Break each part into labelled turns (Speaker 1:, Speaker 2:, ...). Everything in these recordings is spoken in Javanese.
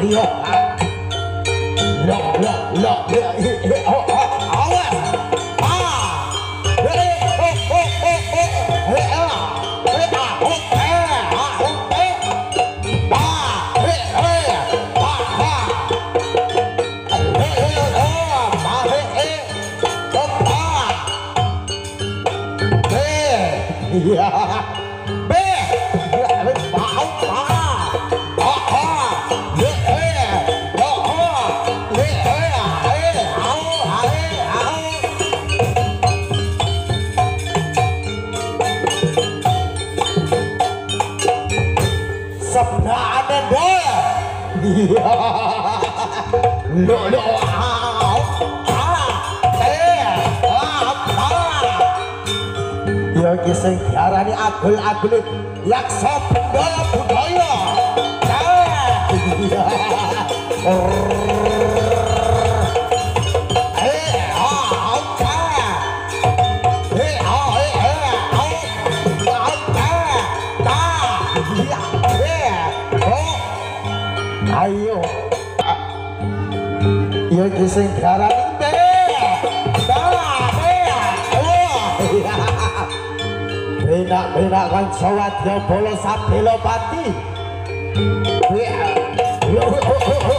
Speaker 1: Lo deh. Iya lo lo ah ya kisah diarani agul-agul yaksa budaya budaya. Eh iya kisah diarani deh dah deh oh iya Benak-benak kan sawadya bola sabelo pati. Iya. Yo, oh,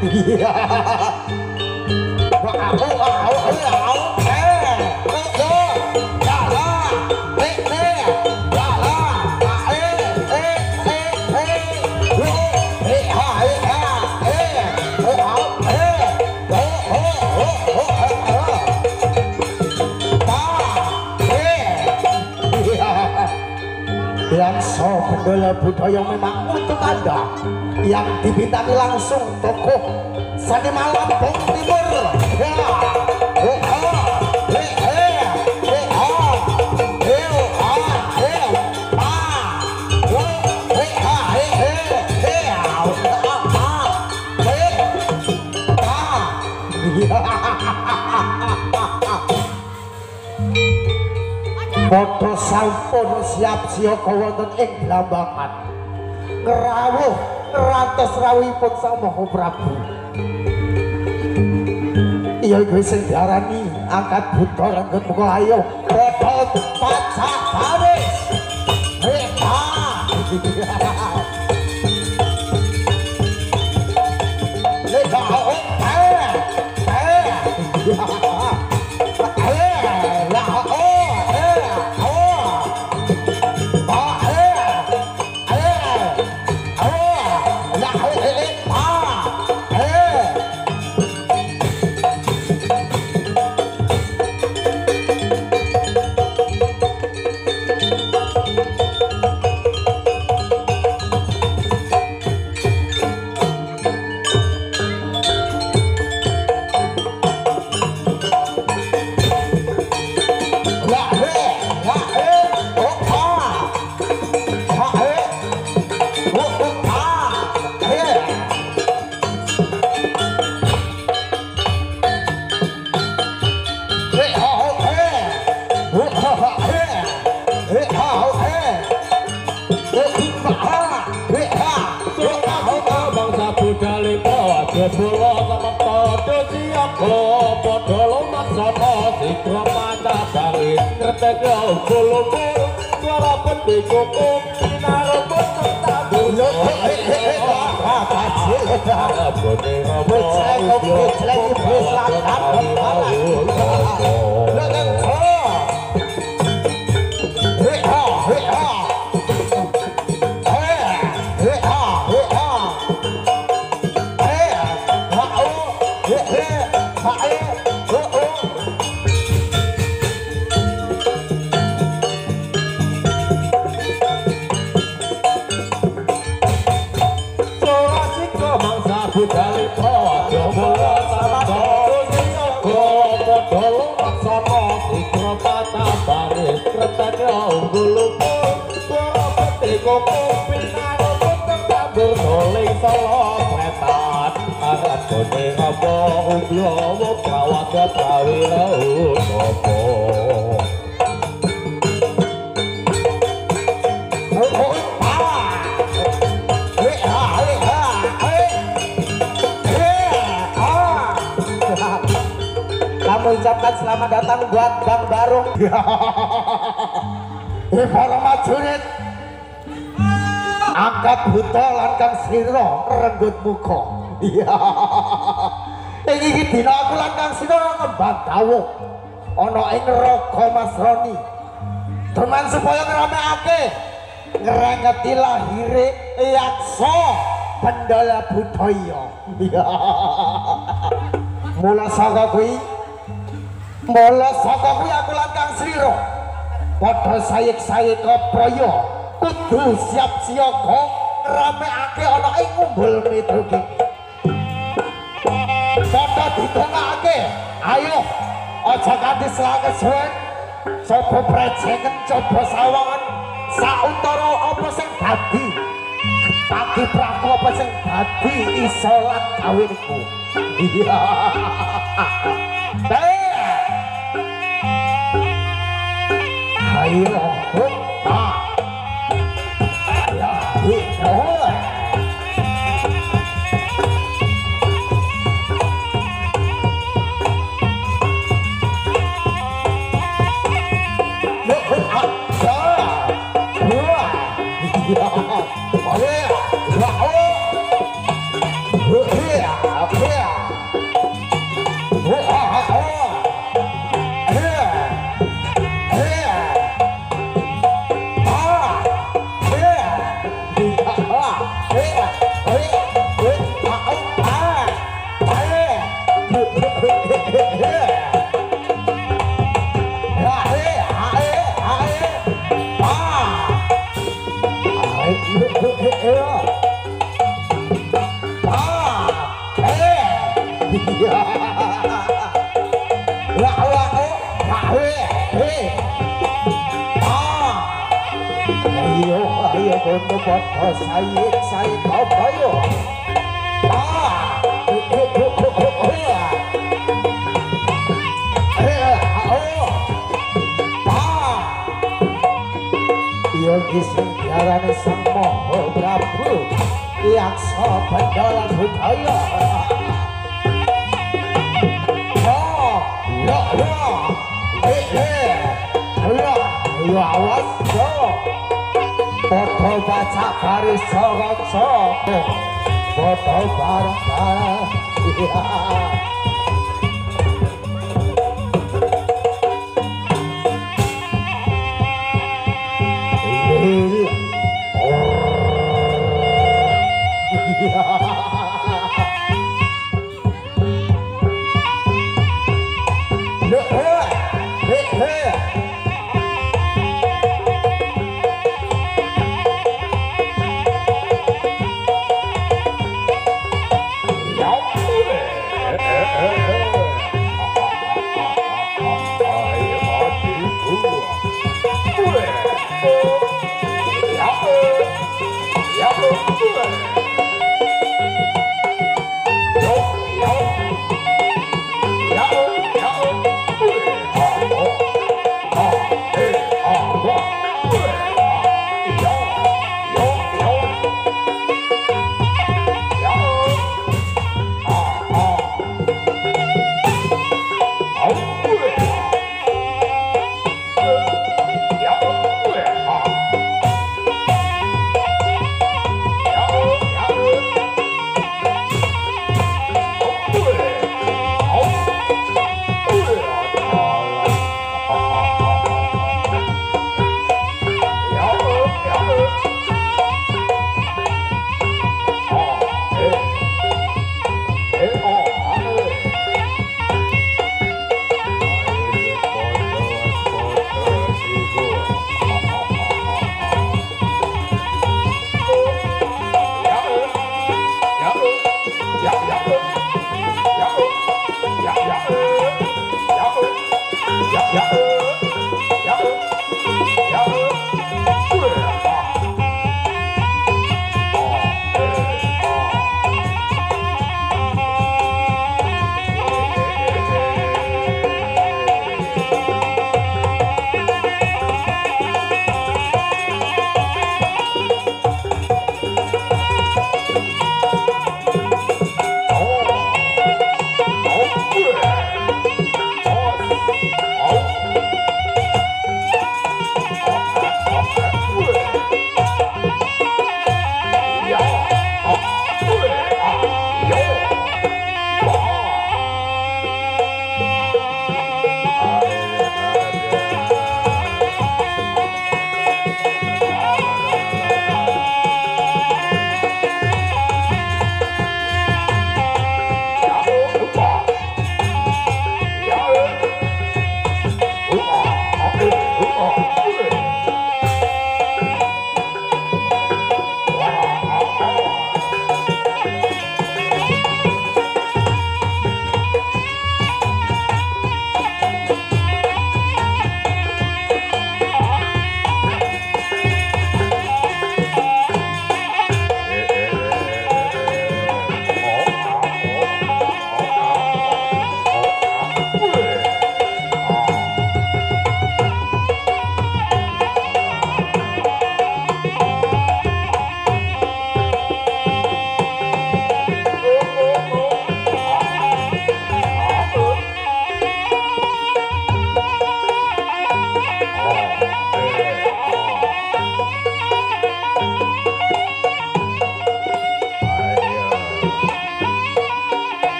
Speaker 1: Eh, eh, eh, eh, eh, eh, eh, eh, eh. Yang so pendola budaya memang untuk anda yang dibintangi langsung tokoh seniman Lampung Timur ya oh oh eh eh eh oh eh oh ah eh ah oh eh ah eh eh eh ah ah ah eh ah Padha sampun siap siaga wonten ing blambangan. Ngrawuh ngerantos rawuhipun Sang Maha Prabu. Iya iku sing diarani angkat buta rengget muka ayo padha pacak baris. Reka. Kamu ucapkan selamat datang buat Bang Barung. Para majurit. Angkat buta lan sira renggut muka. Iya. Ing iki dina aku lan kang sira ngembang dawuh ana ing neraka Mas Roni. Teman supaya ngramekake ngrengeti lahire yaksa Bendala budaya. Iya. Mula saka kuwi Mula saka kuwi aku lan kang sira padha sayek-sayek praya kudu siap siaga nramekake ana ing umbul mitrugi. Padha ditongake. Ayo aja kanthi selange suwen. Coba prejengen, coba sawangan. Sauntara apa sing dadi? Pagi praku apa sing dadi isolat kawinku? Iya. Ayo, hoppa. Kono padha sayik sayik apa yo? Ah, eh, eh, eh, eh, eh, eh. Eh, oh. Ah. Iya ki sing diarani Sang Maha Prabu, yaksa Bandara Budaya. Oh, ya, ya. Eh, eh. Ya, ya, awas, baca baris sorokso Padha bareng-bareng Iya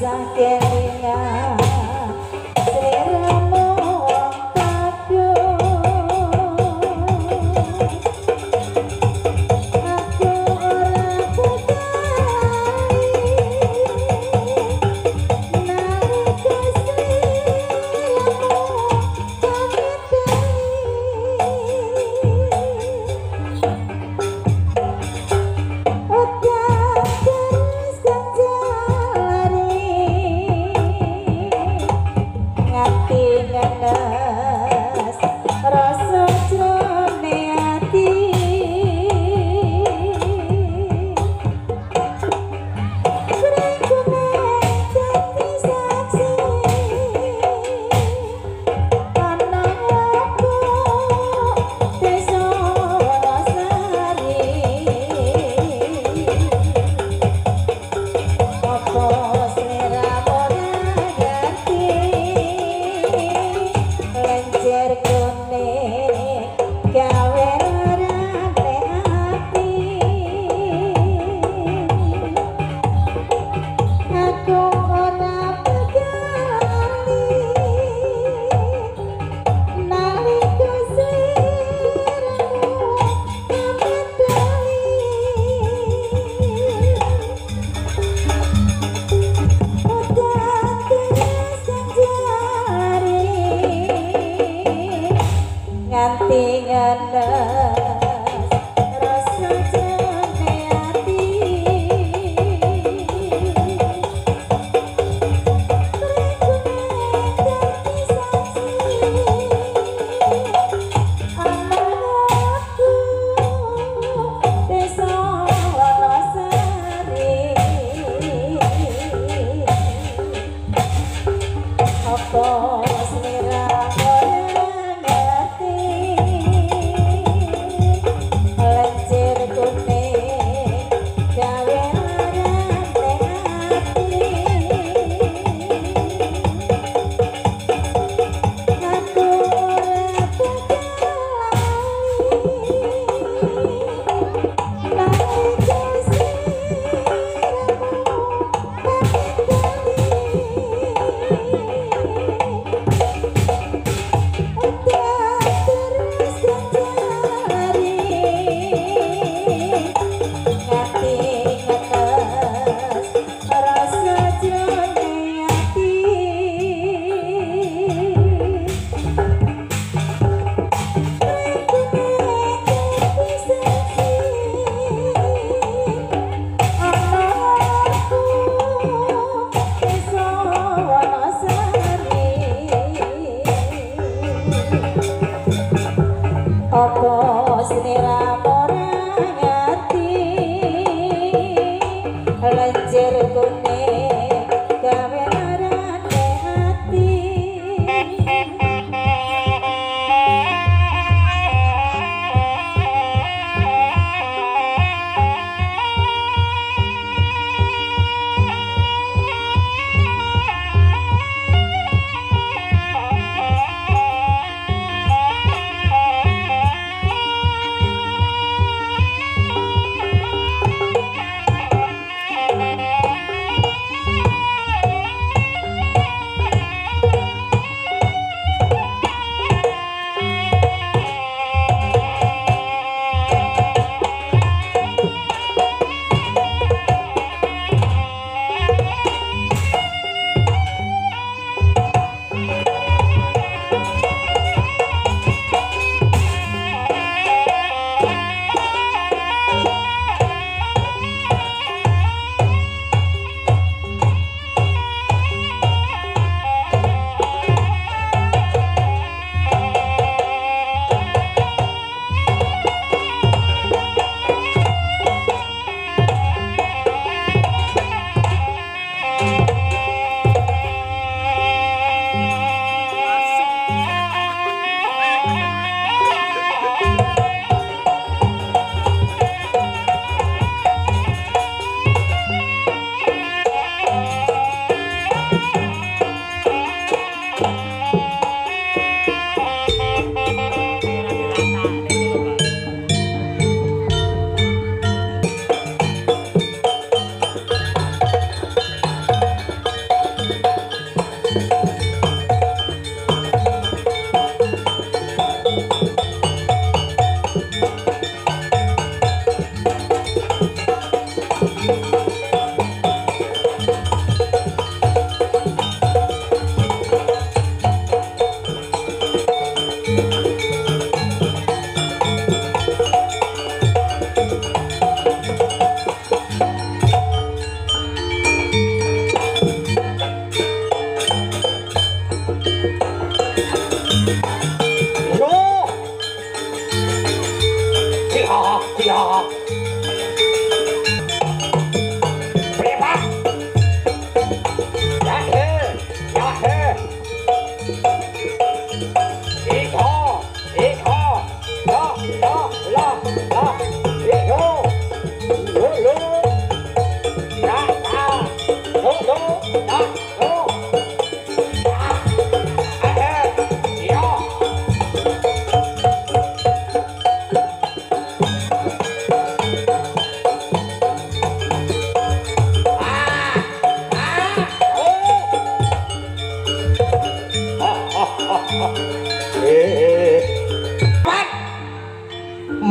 Speaker 2: ra
Speaker 3: kề nhà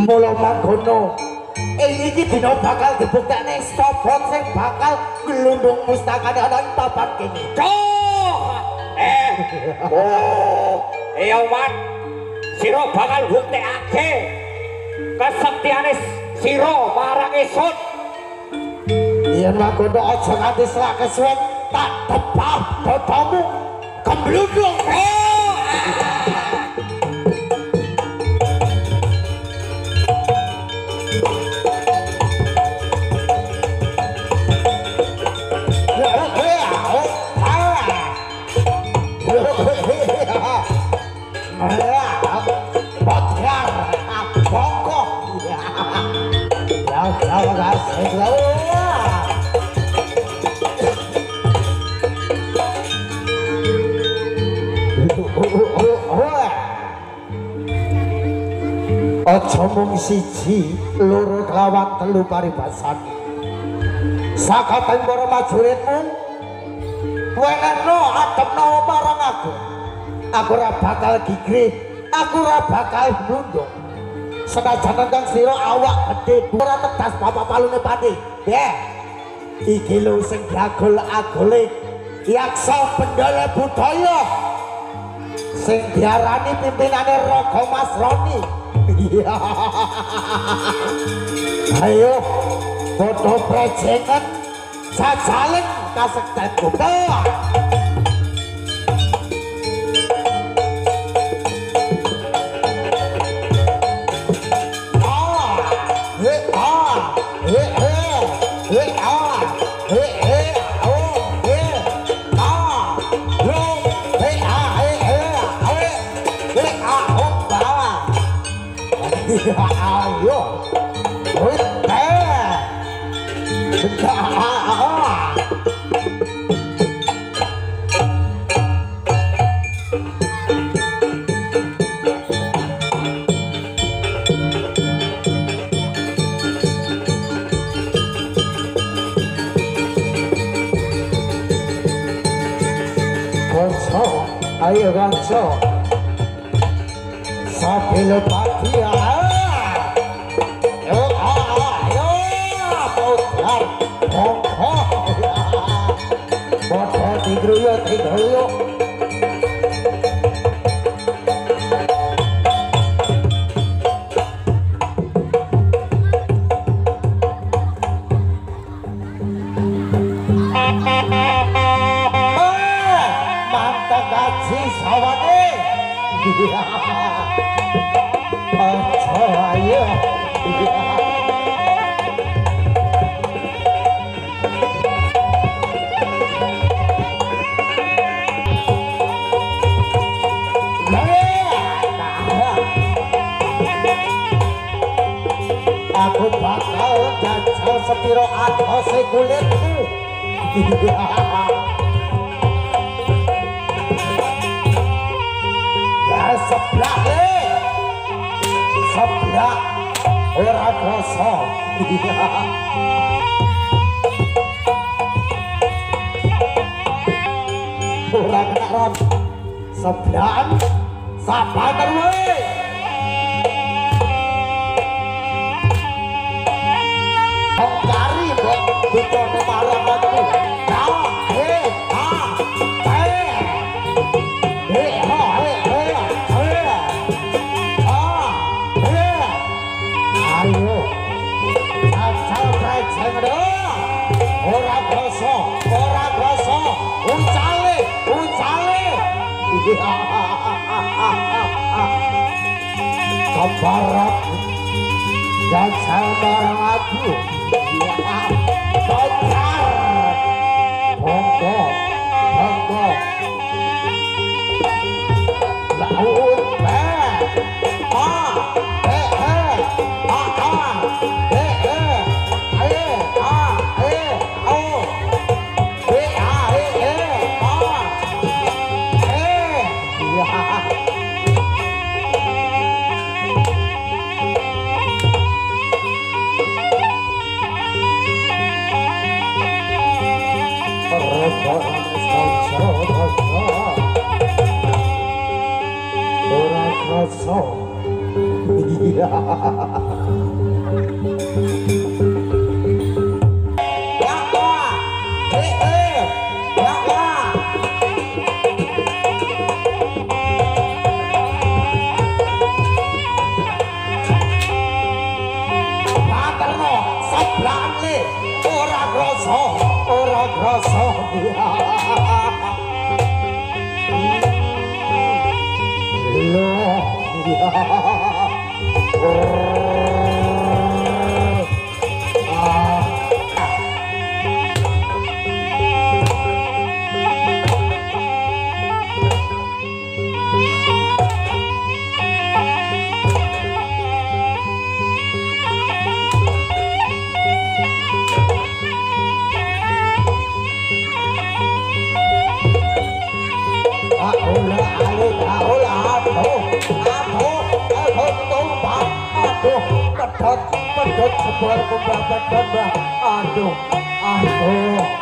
Speaker 1: Mula mangkono. Eh iki dina bakal dibuktekne sapa sing bakal glundung mustakane ana ing papan kene.
Speaker 3: Cok! Eh, oh, eh siro bakal buktekake kesaktiane siro marang esun.
Speaker 1: Yen mangkono aja nganti selak kesuwen tak tepah bodomu kembludung.
Speaker 3: Oh,
Speaker 1: Aja mung siji, loro kelawan telu paribasane. Sakaten para majuritmu wenehno adepno marang aku. Aku ora bakal gigri, aku ora bakal blundung. Senajan kang sira awak gedhe ora tedas bapak palune pati. Ya. Iki lho sing diagol-agole yaksa pendala budaya. Sing diarani pimpinane Raga Mas Roni. Ayo foto prejengan jajalen kasekten buka. 六月等于九十 Seblak ora krasa. Ora kena ron. Seblakan sabater we. Oh, oh, oh. sabrane ora rasa ora rasa ya berdebar membatak tambah aduh aduh.